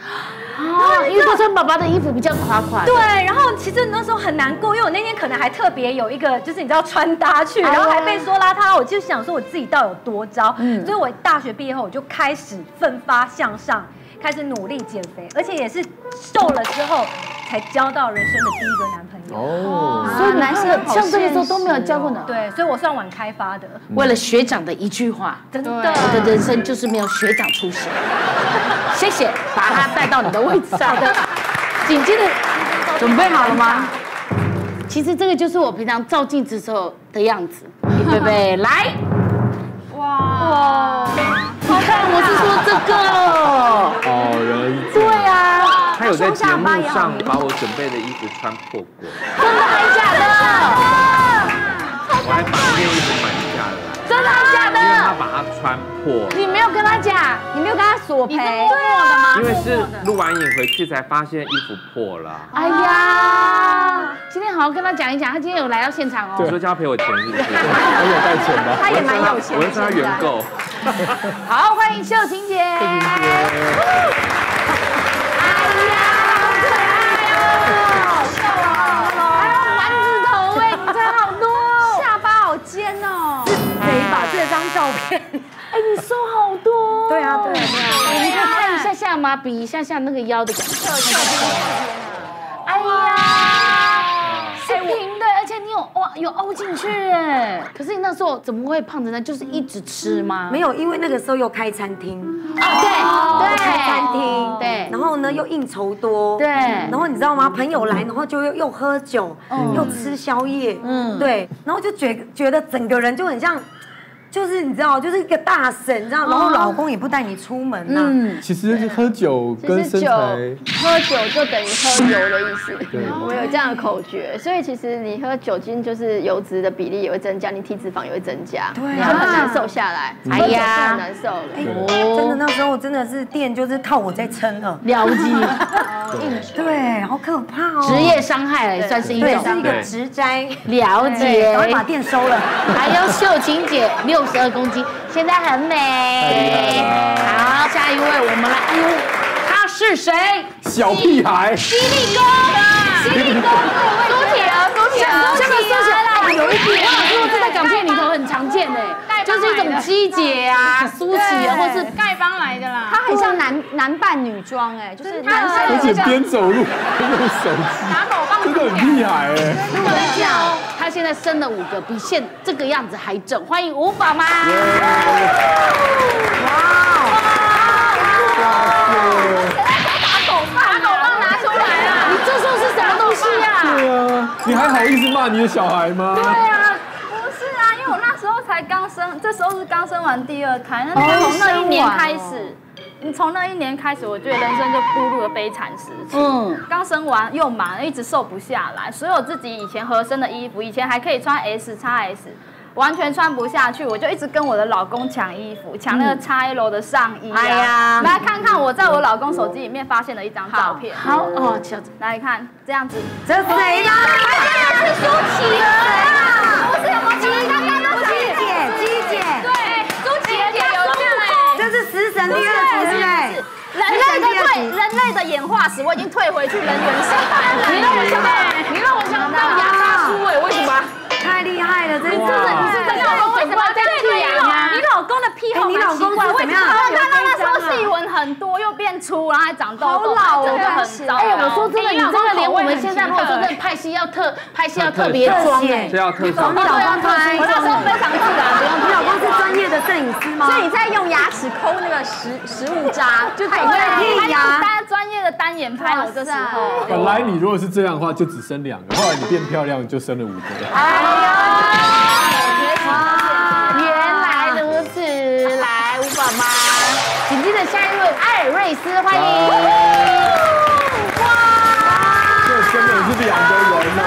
啊，因为他穿爸爸的衣服比较垮垮。对，然后其实那时候很难过，因为我那天可能还特别有一个，就是你知道穿搭去，然后还被说邋遢，我就想说我自己到底有多糟。嗯所以我大学毕业后，我就开始奋发向上，开始努力减肥，而且也是瘦了之后才交到人生的第一个男朋友。哦，所以男生像这个时候都没有交过男。对，所以我算晚开发的，为了学长的一句话，真的。我的人生就是没有学长出现。谢谢，把他带到你的位置上。紧接着，准备好了吗？其实这个就是我平常照镜子时候的样子。预备备，来！哇！你看，我是说这个。好人对啊，他有在节目上把我准备的衣服穿破过，真的还假的？我还把那件衣服买下来，真的还假？把它穿破。你没有跟他讲，你没有跟他索赔，因为是录完影回去才发现衣服破了，哎呀，今天好好跟他讲一讲，他今天有来到现场哦。你说叫他赔我钱是不是？我有带钱的？他也蛮有钱的。我会说他原购。好，欢迎秀琴姐。秀琴姐。哎呀，好可爱哦！秀哦，还有丸子头哎，你差好多哦。下巴好尖哦，这张照片？哎，你瘦好多。对啊，对啊，对啊。我们可以看一下下吗？比一下下那个腰的感觉。哎呀，是平的，而且你有哇有凹进去哎。可是你那时候怎么会胖成那？就是一直吃吗？没有，因为那个时候又开餐厅，啊，对开餐对厅，对然后呢又应酬多，对然后你知道吗？朋友来，然后就又又喝酒，嗯又吃宵夜，嗯，对，然后就觉觉得整个人就很像就是你知道，就是一个大神，你知道，然后老公也不带你出门呐。嗯，其实喝酒跟身材，喝酒就等于喝油的意思。对我们有这样的口诀，所以其实你喝酒精就是油脂的比例也会增加，你体脂肪也会增加，对啊你就很难瘦下来。哎呀很难受的。哎真的那时候真的是店就是靠我在撑了，了解，对，好可怕哦。职业伤害也，算是一对，种是一个对职灾，了，解赶。快把店收了。还有秀琴姐六十二公斤，现在很美。好，下一位我们来，哎呦，他是谁？小屁孩，犀利哥，犀利哥，苏铁儿，苏铁儿，这个说起来哎有一点，我老师说这在港片里头很常见哎，就是一种鸡姐啊、苏乞啊，或是丐帮来的啦。他很像男男扮女装，哎，就是男生而且生边走路边用手机，真的很厉害哎。我跟你讲，他现在生了五个，比现这个样子还正。欢迎吴宝妈。把你还好意思骂你的小孩吗？对啊，不是啊，因为我那时候才刚生，这时候是刚生完第二胎，那从那一年开始，你从那一年开始，我觉得人生就步入了悲惨时期。嗯，刚生完又忙，一直瘦不下来，所有自己以前合身的衣服，以前还可以穿 S 叉 S。完全穿不下去，我就一直跟我的老公抢衣服，抢那个 XL 的上衣、啊。哎呀来看看我在我老公手机里面发现了一张照片。好哦，来看这样子，这谁啦？是舒淇儿啊！不是有没有刚刚那鸡姐，鸡姐，对，舒淇儿姐有像哎。这是食神第二组，对不对？人类的退，人类的演化史我已经退回去人猿时代了。你让我想到，你让我想到牙刷叔哎，为什么？害了，真的。你是在讲为什么要这样去牙吗？你老公的癖好哎你老公是怎么样我看到那时候细纹很多，又变粗，然后还长痘痘，好老哦很糟。哎，我说真的，你这个连我们现在如果说真的拍戏要特拍戏要特别装哎这，要特效你。老公拍，我那时候非常自然，不用你老公是专业的摄影师吗？所以你在用牙齿抠那个食食物渣，就太对，屁呀还有单专业的单眼拍我这时候。本来你如果是这样的话，就只生两个，后来你变漂亮就生了五个。原艾尔瑞斯，欢迎。这根本是两个人啊！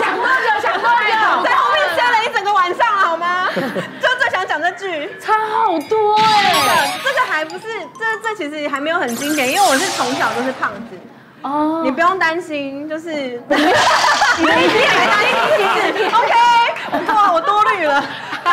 想多久？想多久？在后面塞了一整个晚上，好吗？就最想讲这句。差好多哎。这个还不是，这这其实还没有很经典，因为我是从小就是胖子。哦你不用担心，就是 你一定没担心，OK？哇，我多虑了。对，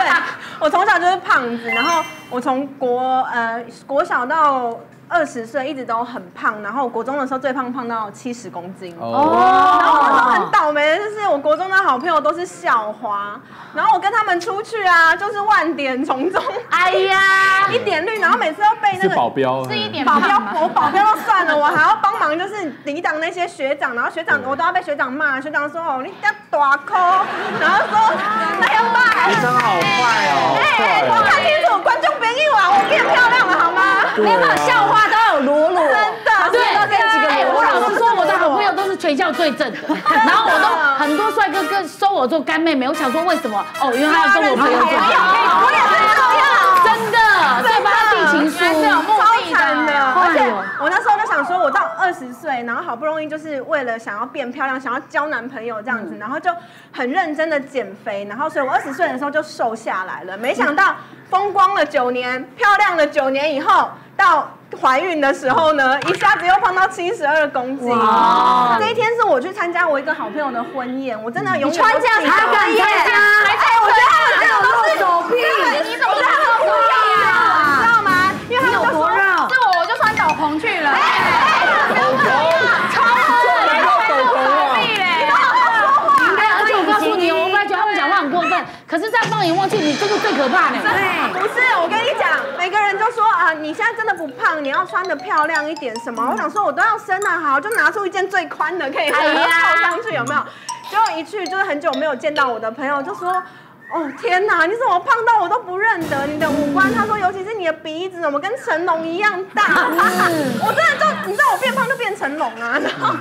我从小就是胖子，然后我从国呃国小到二十岁一直都很胖，然后国中的时候最胖胖到七十公斤。哦，然后我那时候很倒霉的就是，我国中的好朋友都是校花，然后我跟他们出去啊，就是万点从中，哎呀，一点绿，然后每次都被那是个保镖，是一点保镖我保镖都算了，我还要帮忙，就是抵挡那些学长，然后学长我都要被学长骂，学长说哦你这大抠，然后说那要骂，学生好坏哦，哎，我看清楚观众朋友啊，我变漂亮了好吗？没有校花都有裸裸，真的，对，都跟几个哎，我老实说，我的好朋友都是全校最正的，然后我都很多帅哥跟收我做干妹妹，我想说为什么？哦，因为他要跟我朋友做我也是这样。真的，对，帮他递情书，超惨的，而且我那时候就想说，我到二十岁，然后好不容易就是为了想要变漂亮，想要交男朋友这样子，然后就很认真的减肥，然后所以我二十岁的时候就瘦下来了。没想到风光了九年，漂亮了九年以后，到怀孕的时候呢，一下子又胖到七十二公斤。这一天是我去参加我一个好朋友的婚宴，我真的永远穿这样都记得。还敢参加哎，我觉得他们这种都是手臂，你怎么可是，在放眼望去，你这个最可怕的。不是，我跟你讲，每个人都说啊，你现在真的不胖，你要穿的漂亮一点什么？我想说，我都要生了，好，就拿出一件最宽的，可以套上去，有没有？结果一去就是很久没有见到我的朋友，就说。哦天哪，你怎么胖到我都不认得你的五官？他说，尤其是你的鼻子，怎么跟成龙一样大？我真的就，你知道我变胖就变成龙啊。然后，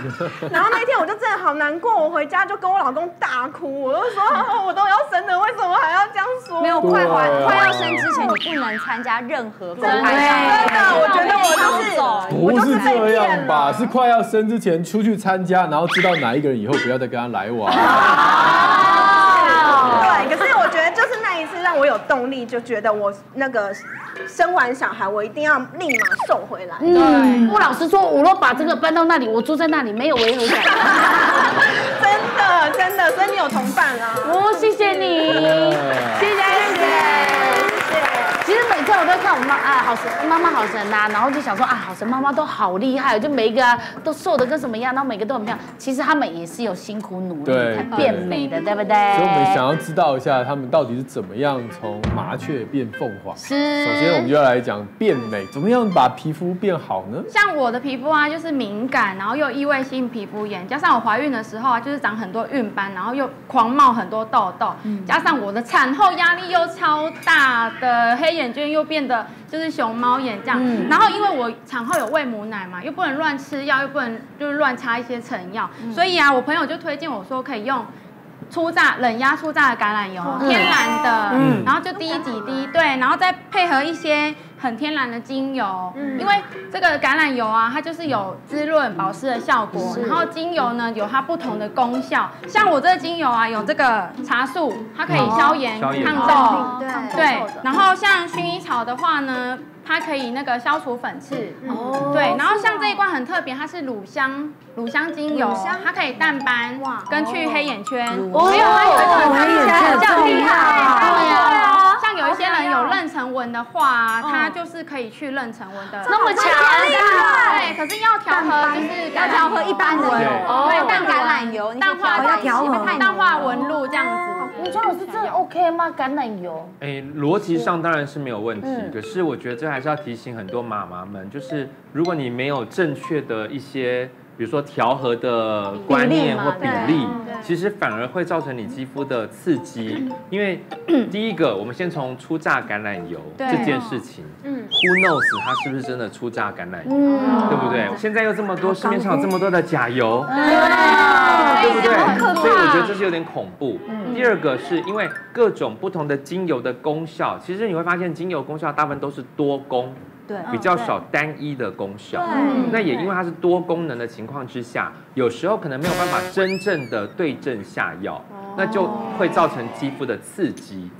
然后那天我就真的好难过，我回家就跟我老公大哭，我就说，哦我都要生了，为什么还要这样说？没有快怀啊快要生之前，你不能参加任何公真的，开场真的，我觉得我就是我不就是被这样骗吧？是快要生之前出去参加，然后知道哪一个人以后不要再跟他来往。对，可是那一次让我有动力，就觉得我那个生完小孩，我一定要立马瘦回来。嗯，我老实说，我若把这个搬到那里，我住在那里没有违和感。真的真的，所以你有同伴啊。哦，谢谢你，谢谢谢谢。其实每次我都看我妈妈妈好神呐、然后就想说啊，好神妈妈都好厉害，就每一个啊都瘦的跟什么样，然后每个都很漂亮。其实他们也是有辛苦努力才变美的，对不对？所以我们想要知道一下他们到底是怎么样从麻雀变凤凰。是首先我们就要来讲变美，怎么样把皮肤变好呢？像我的皮肤啊，就是敏感，然后又异位性皮肤炎，加上我怀孕的时候啊，就是长很多孕斑，然后又狂冒很多痘痘，加上我的产后压力又超大的，黑眼圈又变得就是熊猫眼这样。然后因为我产后有喂母奶嘛，又不能乱吃药，又不能就是乱擦一些成药，所以啊，我朋友就推荐我说可以用。初榨冷压初榨的橄榄油，天然的，嗯然后就滴几滴，对，然后再配合一些很天然的精油，因为这个橄榄油啊，它就是有滋润保湿的效果，然后精油呢有它不同的功效，像我这个精油啊有这个茶树，它可以消炎抗哦皱，对，然后像薰衣草的话呢。它可以那个消除粉刺，哦对，然后像这一罐很特别，它是乳香乳香精油，它可以淡斑跟去黑眼圈，哦。没有它有一个黑眼圈比较厉害，像有一些人有妊娠纹的话，他就是可以去妊娠纹的，那么强。对，可是要调和就是要调和一般的油，对对，淡橄榄油，淡化要调和。淡化浓纹路这样子。吴川老师这 OK 吗？橄榄油？哎，逻辑上当然是没有问题，嗯。可是我觉得这还是要提醒很多妈妈们，就是如果你没有正确的一些，比如说调和的观念或比例，其实反而会造成你肌肤的刺激。因为第一个，我们先从初榨橄榄油这件事情，嗯，Who knows 它是不是真的初榨橄榄油，对不对？现在又这么多，市面上有这么多的假油，对不对？所以我觉得这是有点恐怖。第二个是因为各种不同的精油的功效，其实你会发现精油功效大部分都是多功。对比较少单一的功效。那也因为它是多功能的情况之下，有时候可能没有办法真正的对症下药，那就会造成肌肤的刺激。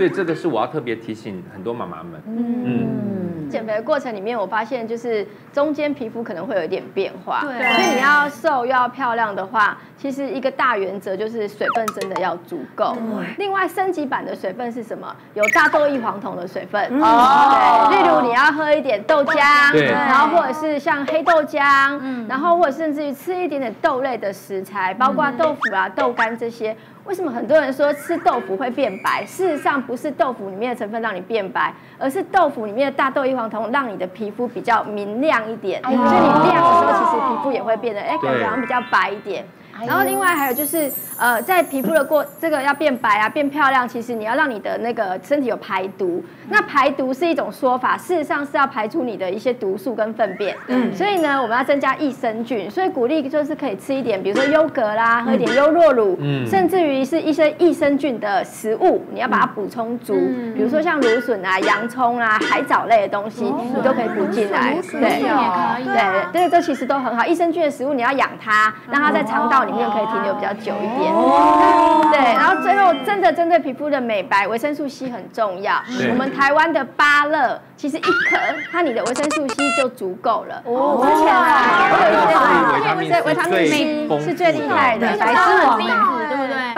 所以这个是我要特别提醒很多妈妈们。嗯，减肥的过程里面，我发现就是中间皮肤可能会有一点变化，对。所以你要瘦又要漂亮的话，其实一个大原则就是水分真的要足够。另外升级版的水分是什么？有大豆异黄酮的水分。哦，对，例如你要喝一点豆浆，对。然后或者是像黑豆浆，然后或者甚至于吃一点点豆类的食材，包括豆腐啊、豆干这些。为什么很多人说吃豆腐会变白？事实上不是豆腐里面的成分让你变白，而是豆腐里面的大豆异黄酮让你的皮肤比较明亮一点。所以你亮的时候，其实皮肤也会变得哎，感觉好像比较白一点。然后另外还有就是，呃，在皮肤的过这个要变白啊、变漂亮，其实你要让你的那个身体有排毒。那排毒是一种说法，事实上是要排出你的一些毒素跟粪便。嗯，所以呢，我们要增加益生菌，所以鼓励就是可以吃一点，比如说优格啦，喝一点优酪乳，嗯甚至于是一些益生菌的食物，你要把它补充足。嗯比如说像芦笋啊、洋葱啊、海藻类的东西，你都可以补进来。对，也可以对，对，这其实都很好。益生菌的食物你要养它，让它在肠道里面可以停留比较久一点。对，然后最后真的针对皮肤的美白，维生素 C 很重要。我们台湾的芭乐，其实一颗它你的维生素 C 就足够了。哦，之前啊，我有一些维他命 C 是最厉害的，白之王对不对？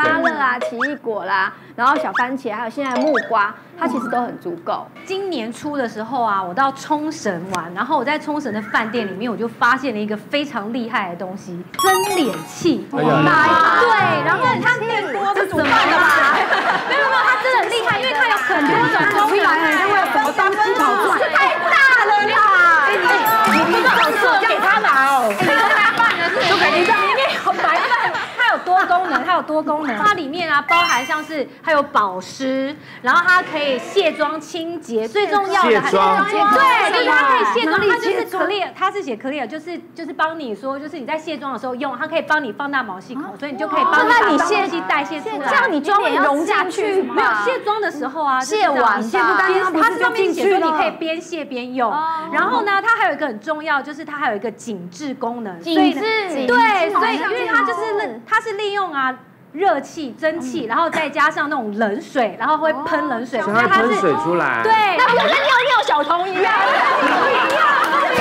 芭乐啊、奇异果啦，然后小番茄，还有现在木瓜，它其实都很足够。今年初的时候啊，我到冲绳玩，然后我在冲绳的饭店里面，我就发现了一个非常厉害的东西——蒸脸器。哎呀对，然后它电锅是煮饭的吧？没有没有，它真的很厉害，因为它有很多种功能。为了什么东西跑出来？太大了啦！你不是好适合给他拿哦。你跟他办的是，就感觉里面有白饭，它有多功能，它有多功能，它里面啊包含像是还有保湿，然后它可以卸妆清洁，最重要的还卸妆。对，就是它可以卸妆，它就是 clear，它是写 clear，就是就是帮你说，就是你在卸妆的时候用，它可以帮你放大毛细孔，所以你就可以帮那你把卸东西代谢出来，这样你妆会融下去没有卸妆的时候啊，卸完卸不干净它上面写说你可以边卸边用，然后呢，它还有一个很重要，就是它还有一个紧致功能，紧致对，所以因为它就是那它是利用啊。热气、蒸汽，然后再加上那种冷水，然后会喷冷水，所以它会喷水出来。对，那不就跟尿尿小童一样？一样，对，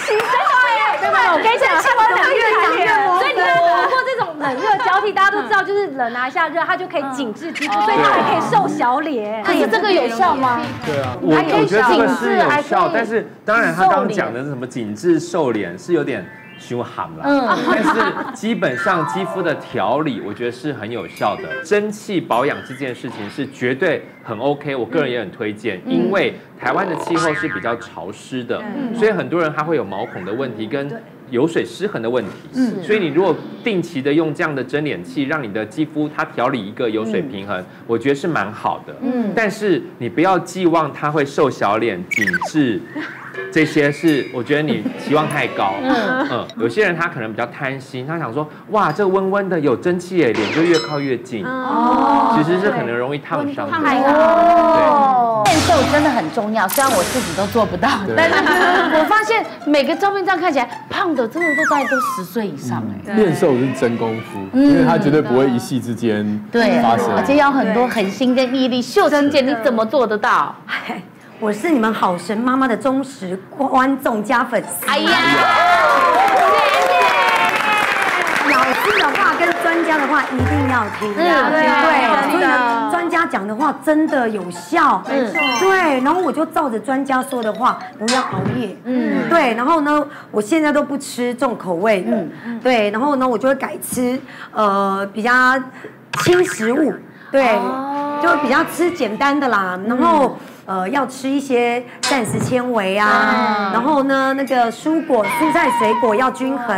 起真的对吧？我跟你讲，下班两越讲越模糊。所以你看，通过这种冷热交替，大家都知道，就是冷拿一下热，它就可以紧致肌肤，所以它还可以瘦小脸。可是这个有效吗？对啊，我觉得这个紧是有致还可效，以但是当然他刚讲的是什么紧致瘦脸是有点凶悍啦，嗯但是基本上肌肤的调理，我觉得是很有效的。蒸汽保养这件事情是绝对很 OK，我个人也很推荐，因为台湾的气候是比较潮湿的，所以很多人他会有毛孔的问题跟。油水失衡的问题，嗯，所以你如果定期的用这样的蒸脸器，让你的肌肤它调理一个油水平衡，我觉得是蛮好的，嗯，但是你不要寄望它会瘦小脸、紧致，这些是我觉得你期望太高，嗯。嗯，有些人他可能比较贪心，他想说，哇，这温温的有蒸汽耶，脸就越靠越近，哦，其实是可能容易烫伤的，哦，变瘦真的很重要，虽然我自己都做不到，但是我发现每个照片这样看起来，胖的真的都大概都十岁以上哎。练瘦是真功夫，因为他绝对不会一夕之间对，发生。而且要很多恒心跟毅力。秀珍姐，你怎么做得到？我是你们好神妈妈的忠实观众加粉丝。哎呀，老师的话跟专家的话一定要听，嗯对对所以，专家讲的话真的有效，没错对，然后我就照着专家说的话，不要熬夜，嗯，对，然后呢，我现在都不吃重口味的，对，然后呢，我就会改吃呃比较轻食物，对，就比较吃简单的啦，然后。呃，要吃一些膳食纤维啊，然后呢，那个蔬果、蔬菜、水果要均衡，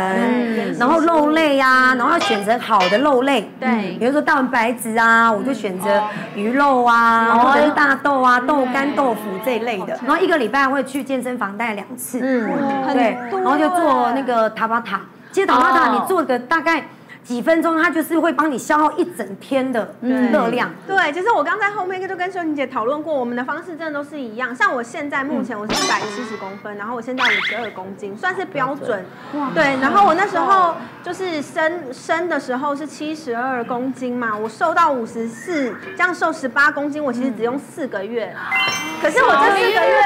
然后肉类啊，然后要选择好的肉类，对，比如说蛋白质啊，我就选择鱼肉啊，或者是大豆啊、豆干、豆腐这一类的。然后一个礼拜会去健身房大概两次，嗯，对，然后就做那个塔巴塔。其实塔巴塔你做个大概。几分钟，它就是会帮你消耗一整天的热量。对，其实我刚在后面就跟秀婷姐讨论过，我们的方式真的都是一样。像我现在目前我是一百七十公分，然后我现在五十二公斤，算是标准。对，然后我那时候就是生生的时候是七十二公斤嘛，我瘦到五十四，这样瘦十八公斤，我其实只用四个月。可是我这四个月，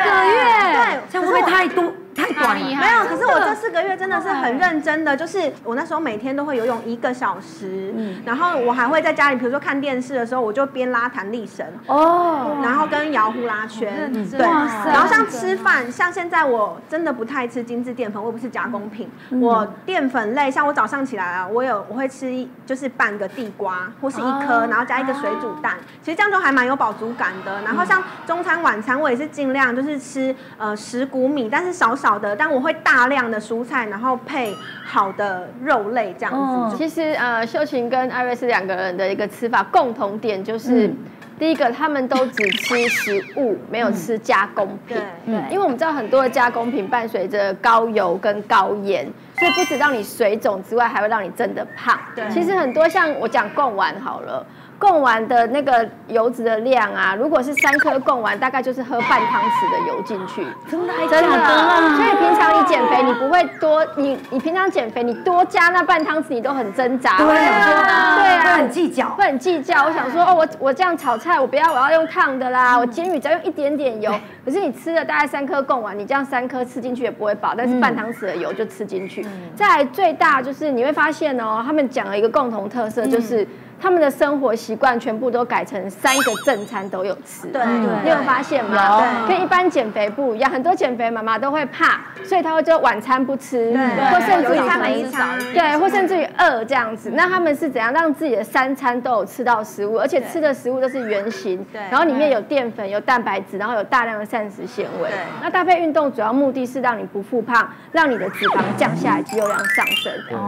对，会不会太多？太短了，没有。可是我这四个月真的是很认真的，就是我那时候每天都会游泳一个小时，然后我还会在家里，比如说看电视的时候，我就边拉弹力绳哦，然后跟摇呼啦圈，对。然后像吃饭，像现在我真的不太吃精致淀粉，我不是加工品，我淀粉类，像我早上起来啊，我有我会吃一就是半个地瓜或是一颗，然后加一个水煮蛋，其实这样就还蛮有饱足感的。然后像中餐晚餐，我也是尽量就是吃呃石谷米，但是少少。少的，但我会大量的蔬菜，然后配好的肉类这样子。其实呃，秀琴跟艾瑞斯两个人的一个吃法共同点就是，第一个他们都只吃食物，没有吃加工品。对，因为我们知道很多的加工品伴随着高油跟高盐，所以不止让你水肿之外，还会让你真的胖。对，其实很多像我讲贡丸好了。贡丸的那个油脂的量啊，如果是三颗贡丸，大概就是喝半汤匙的油进去。真的真的，所以平常你减肥，你不会多，你你平常减肥，你多加那半汤匙，你都很挣扎。对啊，对啊，会很计较，会很计较。我想说，哦，我我这样炒菜，我不要，我要用烫的啦。我煎鱼只要用一点点油。可是你吃了大概三颗贡丸，你这样三颗吃进去也不会饱，但是半汤匙的油就吃进去。再最大就是你会发现哦，他们讲了一个共同特色，就是。他们的生活习惯全部都改成三个正餐都有吃，对，你有发现吗？对，跟一般减肥不一样，很多减肥妈妈都会怕，所以她会就晚餐不吃，或甚至于每一餐，对，或甚至于饿这样子。那他们是怎样让自己的三餐都有吃到食物，而且吃的食物都是圆形，对，然后里面有淀粉、有蛋白质，然后有大量的膳食纤维。对，那搭配运动主要目的是让你不复胖，让你的脂肪降下来，肌肉量上升。哦，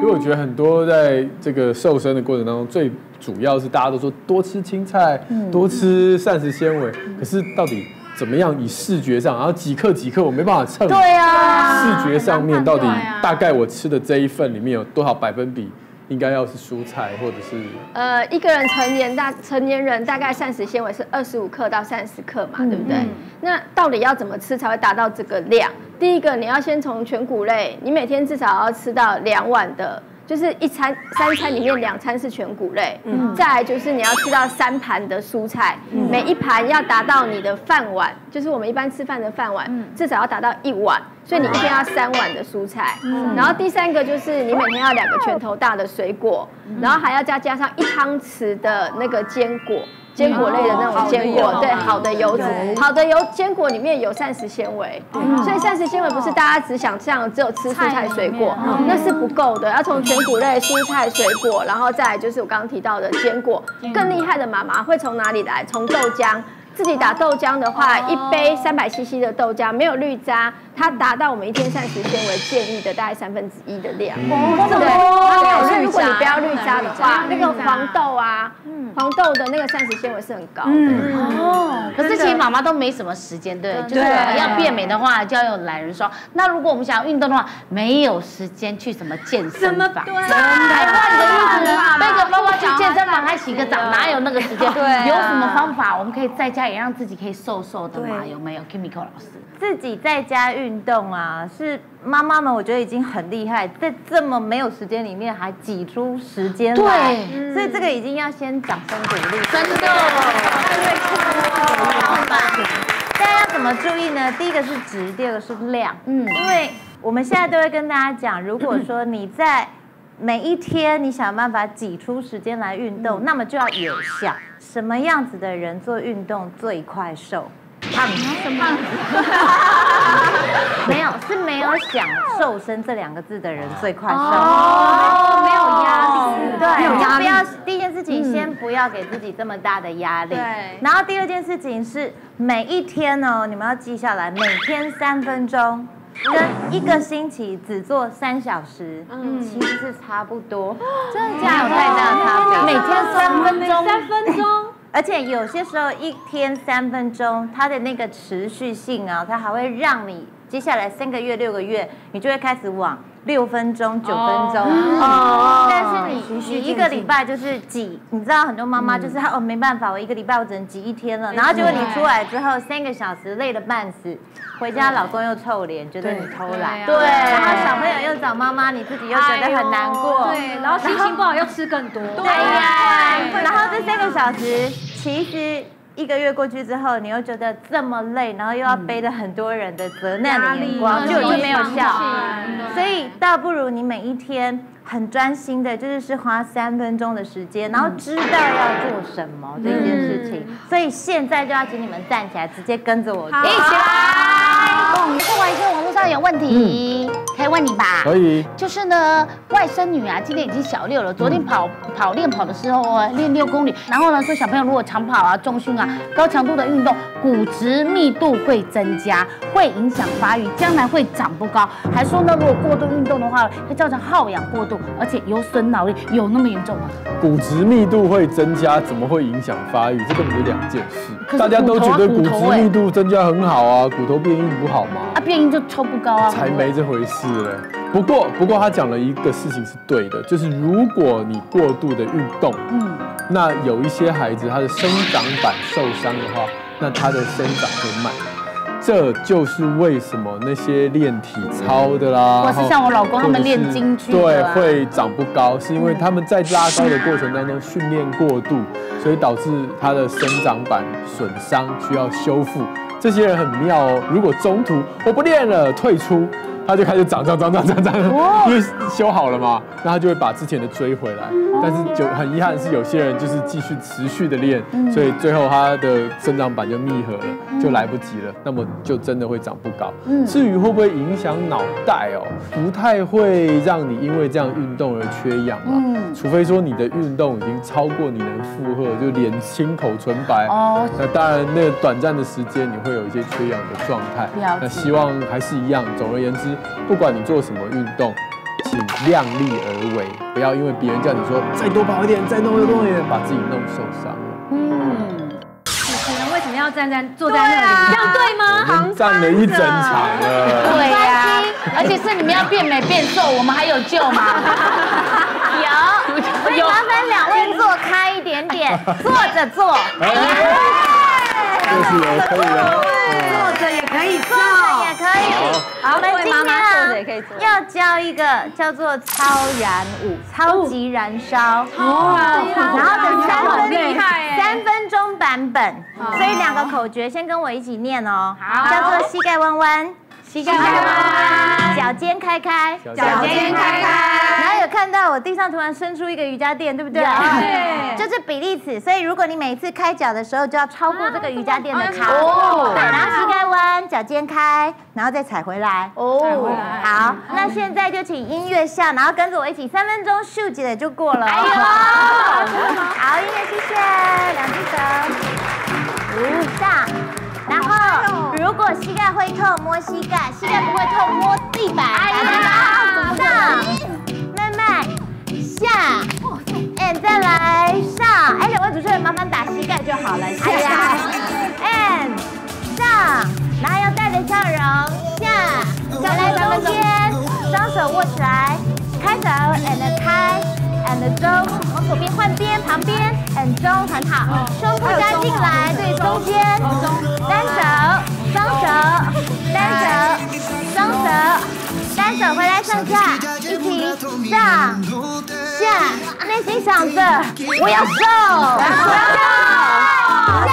因为我觉得很多在这个瘦身的过程当中。常最主要是大家都说多吃青菜，嗯多吃膳食纤维，可是到底怎么样以视觉上，然后几克几克我没办法称，对啊视觉上面到底大概我吃的这一份里面有多少百分比应该要是蔬菜或者是呃，一个人成年大成年人大概膳食纤维是二十五克到三十克嘛，对不对？那到底要怎么吃才会达到这个量？第一个，你要先从全谷类，你每天至少要吃到两碗的。就是一餐三餐里面两餐是全谷类，嗯，再来就是你要吃到三盘的蔬菜，每一盘要达到你的饭碗，就是我们一般吃饭的饭碗，至少要达到一碗，所以你一天要三碗的蔬菜。然后第三个就是你每天要两个拳头大的水果，然后还要再加上一汤匙的那个坚果。坚果类的那种坚果，对，好的油脂，好的油坚果里面有膳食纤维，所以膳食纤维不是大家只想这样只有吃蔬菜水果，那是不够的，要从全谷类、蔬菜、水果，然后再来就是我刚刚提到的坚果。更厉害的妈妈会从哪里来？从豆浆。自己打豆浆的话，一杯三百 CC 的豆浆没有绿渣，它达到我们一天膳食纤维建议的大概三分之一的量。对，它没有绿渣。如果你不要绿渣的话，那个黄豆啊，黄豆的那个膳食纤维是很高的。哦，可是其实妈妈都没什么时间，对，就是要变美的话就要有懒人霜。那如果我们想要运动的话，没有时间去什么健身房，对还乱的日子，背着包包去健身房还洗个澡，哪有那个时间？有什么方法我们可以在家也让自己可以瘦瘦的嘛？有没有？Kimiko 老师，自己在家运动啊，是妈妈们，我觉得已经很厉害，在这么没有时间里面还挤出时间来，对所以这个已经要先掌声鼓励，真的。大家要怎么注意呢？第一个是值，第二个是量。嗯，因为我们现在都会跟大家讲，如果说你在每一天你想办法挤出时间来运动，那么就要有效。什么样子的人做运动最快瘦？胖什么？没有，是没有想瘦身这两个字的人最快瘦。哦没有压力对，没有压力不要第一件事情，先不要给自己这么大的压力。对然后第二件事情是每一天哦，你们要记下来，每天三分钟。跟一个星期只做三小时，嗯，其实是差不多，真的假的？没有太大的差别。每天三分钟，三分钟。而且有些时候一天三分钟，它的那个持续性啊，它还会让你接下来三个月、六个月，你就会开始往六分钟、九分钟。哦。但是你你一个礼拜就是挤，你知道很多妈妈就是她哦没办法，我一个礼拜我只能挤一天了，然后结果你出来之后三个小时累得半死，回家老公又臭脸，觉得你偷懒，对然后小朋友又找妈妈，你自己又觉得很难过，对，然后心情不好又吃更多。对。呀，然后这三个小时，其实一个月过去之后，你又觉得这么累，然后又要背着很多人的责难的眼光，就就没有效。所以倒不如你每一天很专心的，就是是花三分钟的时间，然后知道要做什么这件事情。所以现在就要请你们站起来，直接跟着我一起来。哦，你看完一些网络上有问题，可以问你吧？可以。就是呢，外甥女啊，今年已经小六了。昨天跑跑练跑的时候啊，练六公里，然后呢说小朋友如果长跑啊、重训啊、高强度的运动，骨质密度会增加，会影响发育，将来会长不高。还说呢，如果过度运动的话，会造成耗氧过度，而且有损脑力，有那么严重吗？骨质密度会增加，怎么会影响发育？这根本就两件事大家都觉得骨质密度增加很好啊，骨头变硬不好吗？啊，变硬就抽不高啊。才没这回事嘞。不过，不过他讲了一个事情是对的，就是如果你过度的运动，嗯，那有一些孩子他的生长板受伤的话，那他的生长会慢。这就是为什么那些练体操的啦，或是像我老公他们练京剧对，啊会长不高，是因为他们在拉高的过程当中训练过度，所以导致他的生长板损伤，需要修复。这些人很妙哦，如果中途我不练了，退出。他就开始长长长长长长，因为修好了嘛，那他就会把之前的追回来。但是就很遗憾是，有些人就是继续持续的练，所以最后他的生长板就密合了，就来不及了，那么就真的会长不高。至于会不会影响脑袋哦，不太会让你因为这样运动而缺氧了，除非说你的运动已经超过你能负荷，就脸青口唇白。哦那当然，那个短暂的时间你会有一些缺氧的状态。那希望还是一样。总而言之，不管你做什么运动，请量力而为，不要因为别人叫你说再多跑一点，再多多一点，把自己弄受伤了。主持人为什么要站在坐在那里？这样对吗？站了一整场了。对呀，而且是你们要变美变瘦，我们还有救吗？有，所以麻烦两位坐开一点点，坐着坐。就是也可以了。坐着也可以坐着也可以。好我们今天要教一个叫做超燃舞，超级燃烧。哦然后等三分厉害耶三分钟版本，所以两个口诀先跟我一起念哦。叫做膝盖弯弯。膝盖弯弯，脚尖开开，脚尖开开然后有看到我地上突然伸出一个瑜伽垫，对不对？对这是比例尺，所以如果你每次开脚的时候就要超过这个瑜伽垫的卡。哦，然后膝盖弯，脚尖开，然后再踩回来。哦，好，那现在就请音乐下，然后跟着我一起三分钟秀姐的就过了。哎呦，好，音乐谢谢，两只手，五上。然后，如果膝盖会痛，摸膝盖；膝盖不会痛，摸地板。哎呀，上，慢慢下，and 再来上。哎，两位主持人麻烦打膝盖就好了。下，and 上，然后要带着笑容下，再来中间，双手握起来，开手 and 开。and 中，往左边换边，旁边 and 中很好，胸部加进来，对中间，单手，双手，单手，双手，单手回来上下，一起上下，内心想着我要瘦，我要瘦，下，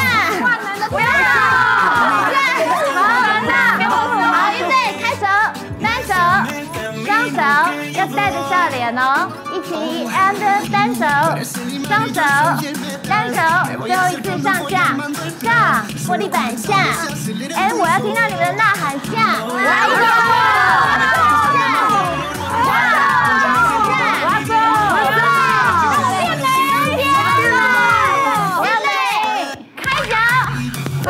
我要瘦，下，好，好，预备，开手，单手。双手要带着笑脸哦，一起 and 单手，双手，单手，最后一次上下，上，摸地板下，哎，我要听到你们的呐喊下，我要走，下，下，下，我要走，我要走，变美，变美，变美，开脚，喂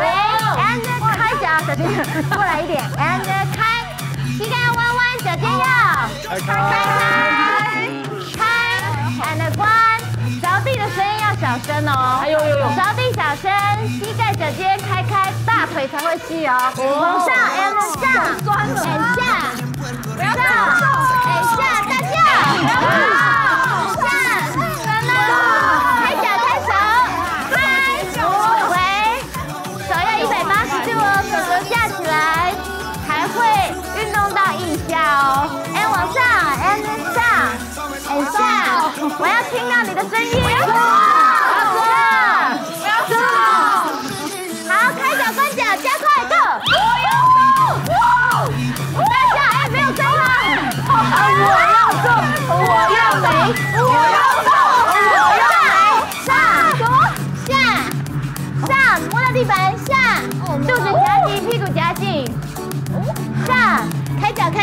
，and 开脚，小心过来一点，and 开，膝盖要弯弯，脚尖要。开开小声哦。哎呦呦呦，着地小伸，膝盖脚尖开开，大腿才会细哦。往上上，and 下，不要上，and 下，大叫，下，开脚开手，开，喂，手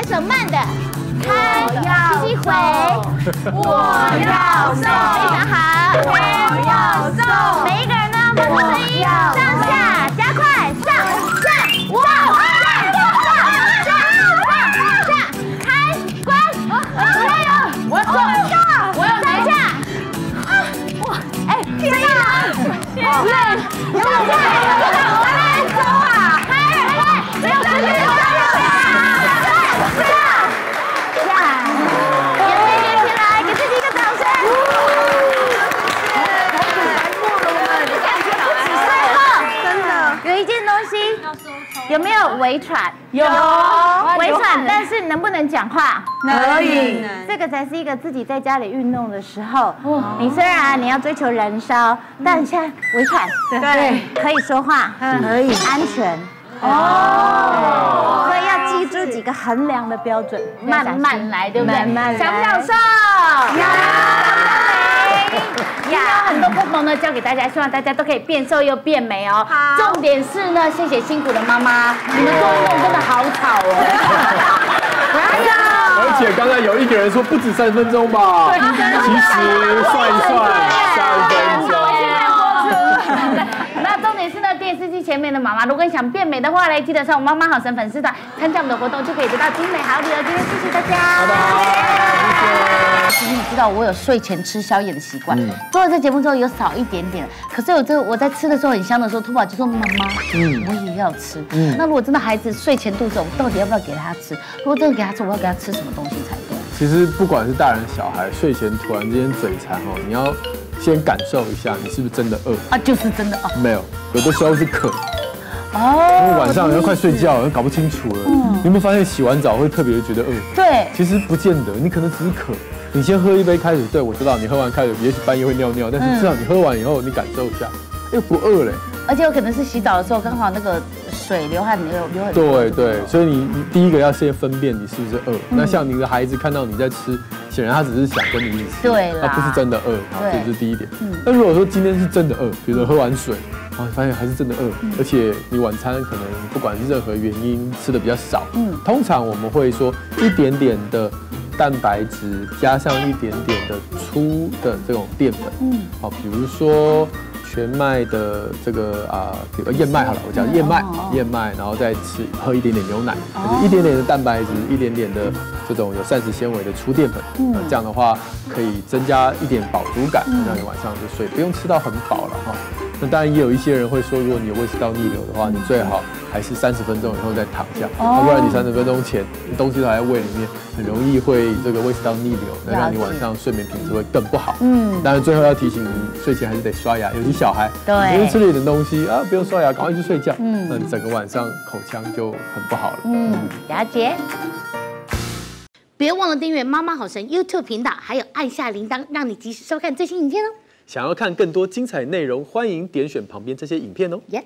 手，慢的。开，吸气回，我要送，非常好，我要送。每一个人呢，发出声音，上下有没有微喘？有，微喘，但是能不能讲话？可以。这个才是一个自己在家里运动的时候，你虽然你要追求燃烧，但现在微喘，对，可以说话，可以。安全。哦，所以要记住几个衡量的标准，慢慢来，对不对？慢慢来。想不想瘦？今 天有很多不同呢教给大家，希望大家都可以变瘦又变美哦。好重点是呢，谢谢辛苦的妈妈，你们做运动真的好吵哦。而且刚才有一个人说不止三分钟吧，其实算一算，前面的妈妈，如果你想变美的话嘞，记得上我妈妈好神粉丝团参加我们的活动，就可以得到精美好礼哦。今天谢谢大家。其实你知道我有睡前吃宵夜的习惯，做了这节目之后有少一点点，可是有这我在吃的时候很香的时候，兔宝就说妈妈，嗯，我也要吃。嗯，那如果真的孩子睡前肚子饿，我到底要不要给他吃？如果真的给他吃，我要给他吃什么东西才对？其实不管是大人小孩，睡前突然之间嘴馋哦，你要先感受一下，你是不是真的饿？啊，就是真的饿。没有，有的时候是渴。哦，因为晚上要快睡觉了，搞不清楚了。嗯，你有没有发现洗完澡会特别觉得饿？对，其实不见得，你可能只是渴。你先喝一杯开水，对我知道你喝完开水，也许半夜会尿尿，但是至少你喝完以后，你感受一下，又不饿嘞。而且有可能是洗澡的时候刚好那个水流汗流流很多。对对，所以你你第一个要先分辨你是不是饿。那像你的孩子看到你在吃，显然他只是想跟你一起吃，对，他不是真的饿，这是第一点。那如果说今天是真的饿，比如说喝完水。然后发现还是真的饿，而且你晚餐可能不管是任何原因吃的比较少，嗯，通常我们会说一点点的蛋白质加上一点点的粗的这种淀粉，嗯，好，比如说全麦的这个啊，比如燕麦好了，我讲燕麦，燕麦，然后再吃喝一点点牛奶，就是一点点的蛋白质，一点点的这种有膳食纤维的粗淀粉，嗯，这样的话可以增加一点饱足感，让你晚上就睡，不用吃到很饱了哈。那当然也有一些人会说，如果你有胃食道逆流的话，你最好还是三十分钟以后再躺下，要不然你三十分钟前东西都还在胃里面，很容易会这个胃食道逆流，那让你晚上睡眠品质会更不好。嗯，当然最后要提醒你，睡前还是得刷牙，尤其小孩，对，因为吃了一点东西啊，不用刷牙，赶快去睡觉，嗯，那整个晚上口腔就很不好了。嗯，了解。别忘了订阅妈妈好神 YouTube 频道，还有按下铃铛，让你及时收看最新影片哦。想要看更多精彩内容，欢迎点选旁边这些影片哦。耶。